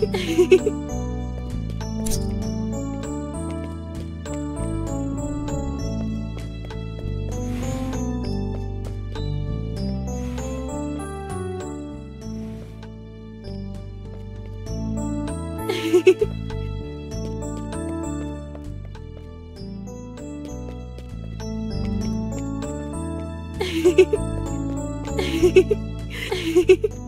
Hehehehe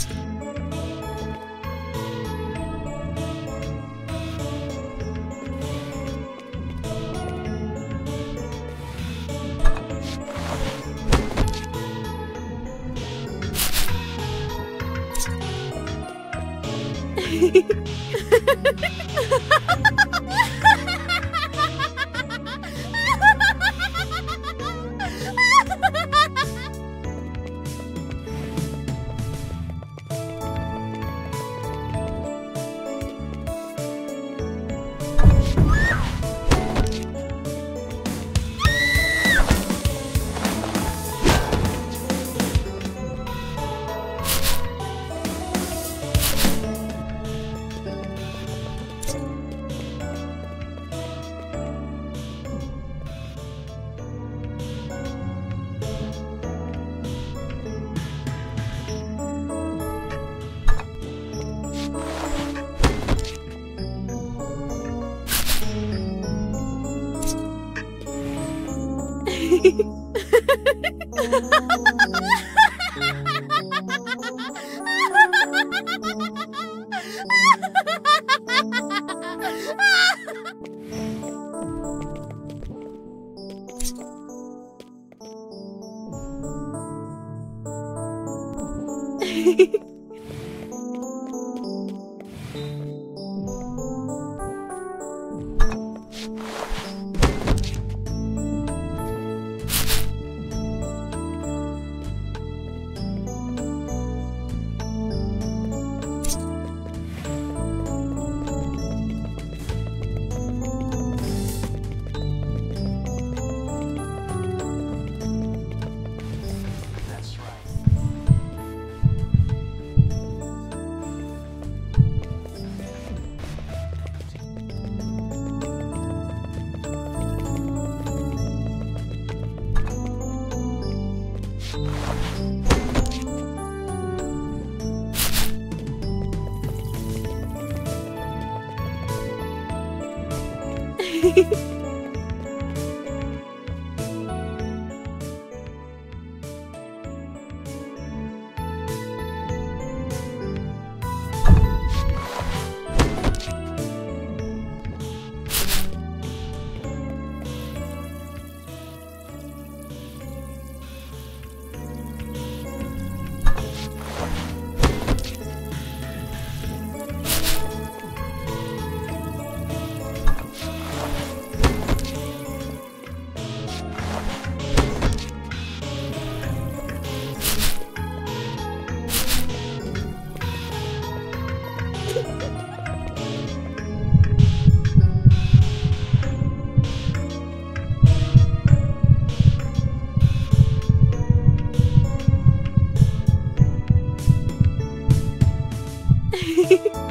嘿嘿嘿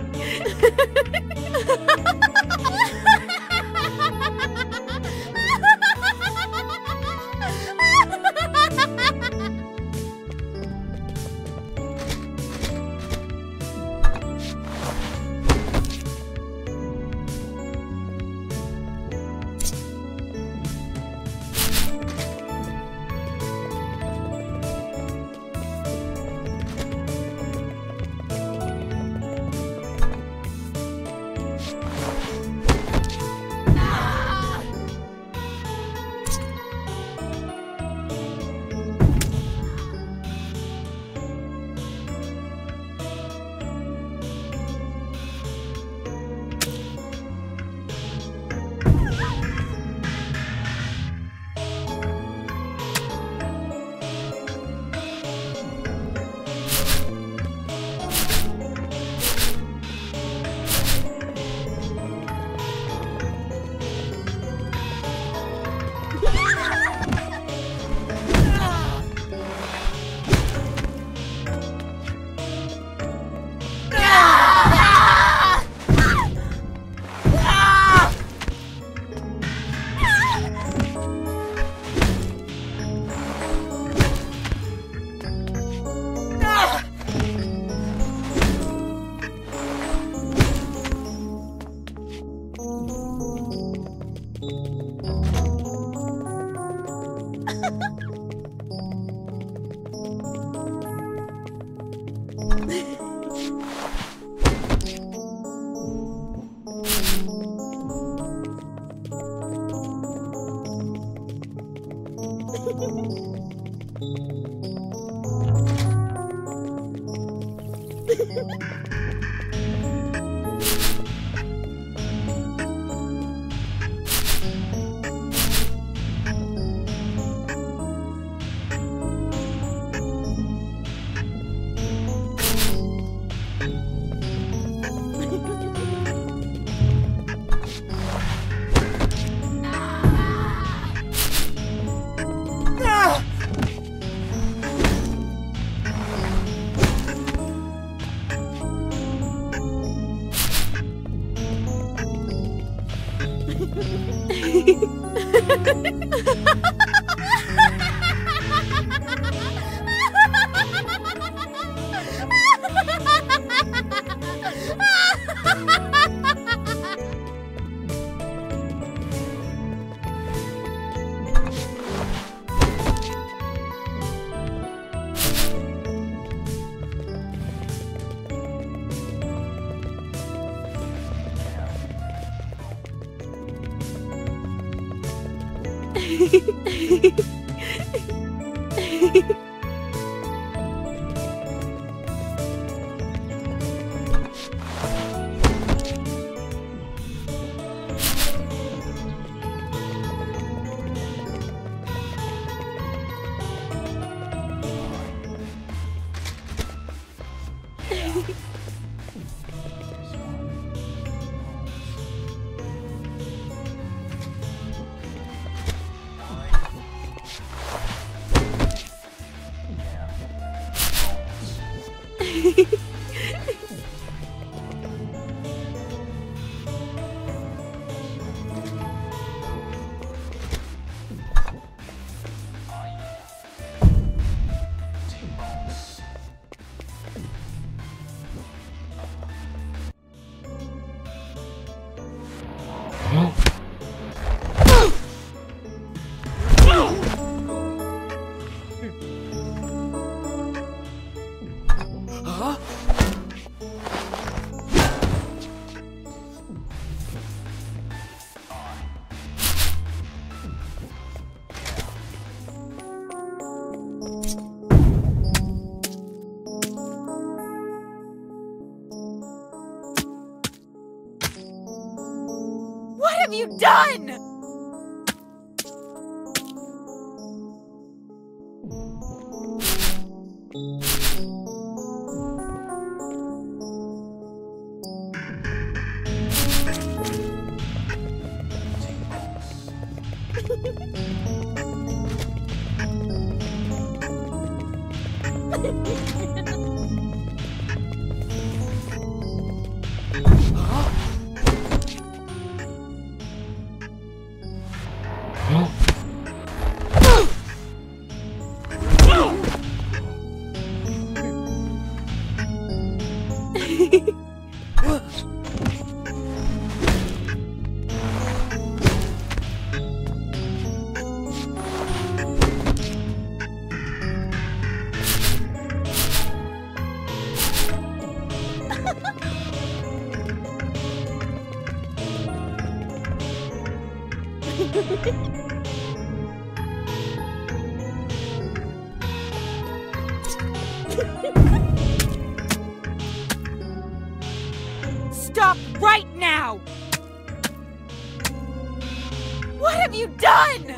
フフフ。You done? Stop right now! What have you done?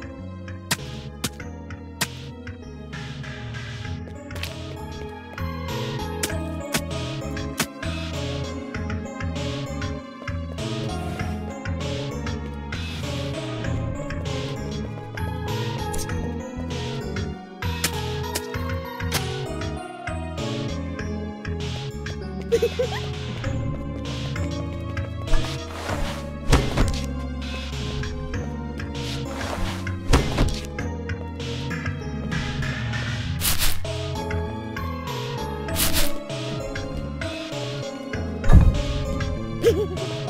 Ha ha ha!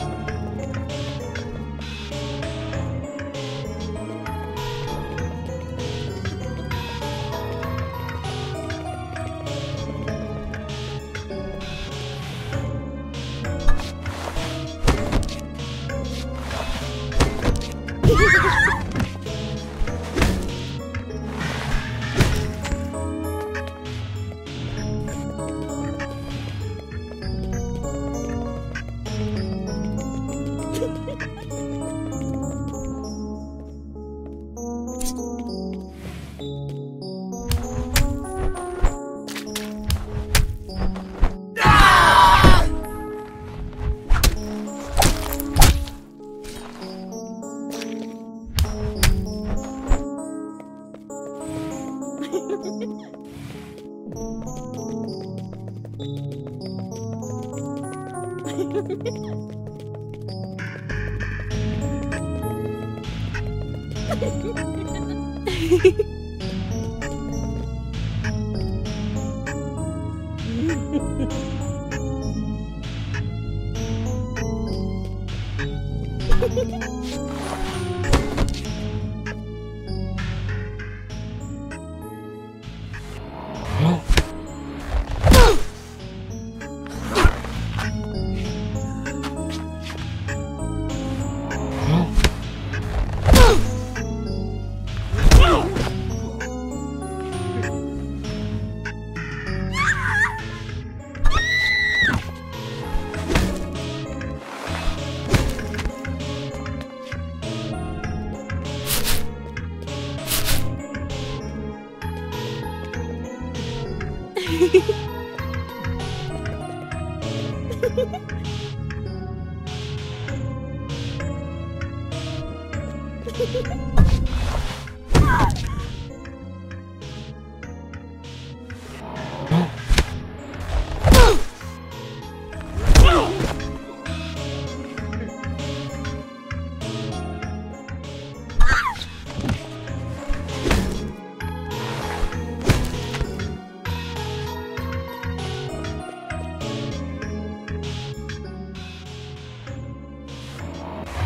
Hehehehe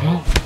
Oh.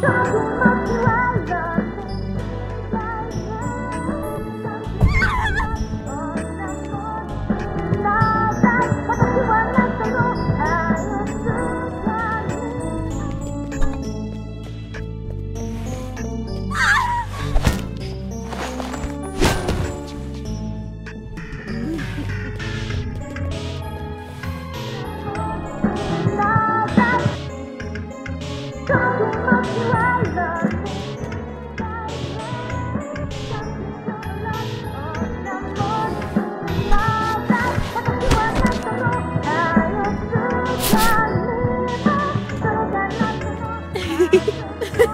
耍过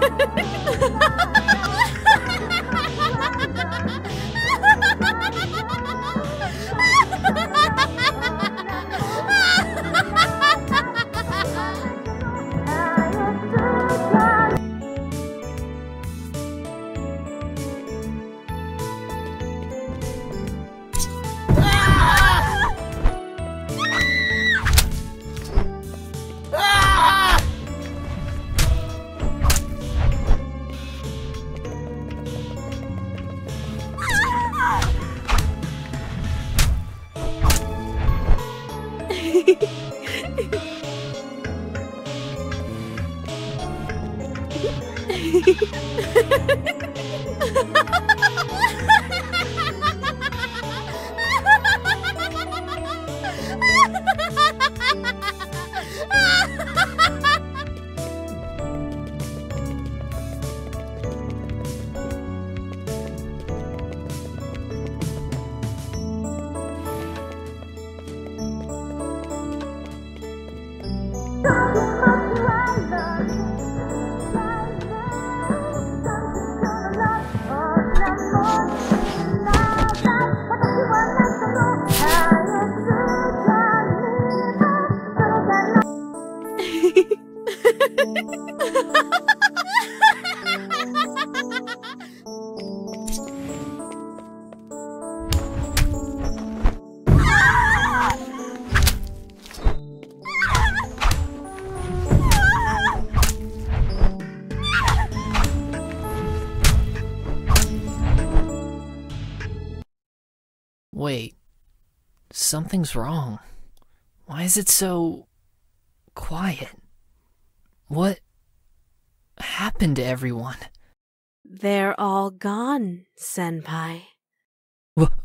哈哈哈哈哈哈 Something's wrong. Why is it so quiet? What happened to everyone? They're all gone, Senpai. Wh-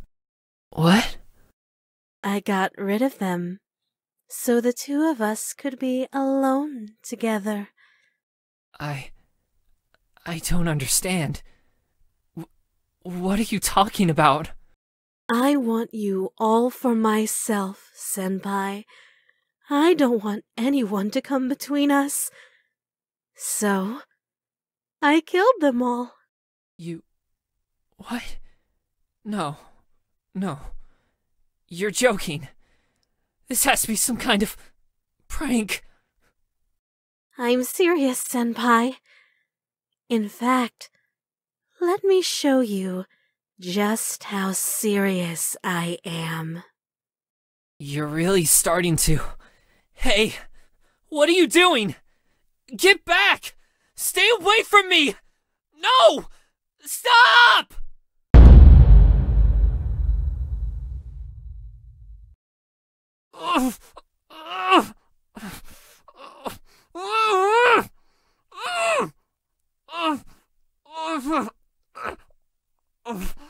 what? I got rid of them so the two of us could be alone together. I. I don't understand. Wh- what are you talking about? I want you all for myself, Senpai. I don't want anyone to come between us. So, I killed them all. You. What? No. No. You're joking. This has to be some kind of prank. I'm serious, Senpai. In fact, let me show you just how serious I am. You're really starting to. Hey, what are you doing? Get back! Stay away from me! No! Stop!